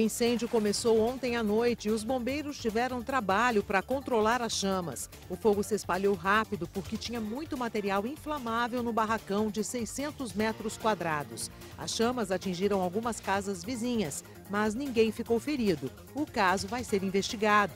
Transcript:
O incêndio começou ontem à noite e os bombeiros tiveram trabalho para controlar as chamas. O fogo se espalhou rápido porque tinha muito material inflamável no barracão de 600 metros quadrados. As chamas atingiram algumas casas vizinhas, mas ninguém ficou ferido. O caso vai ser investigado.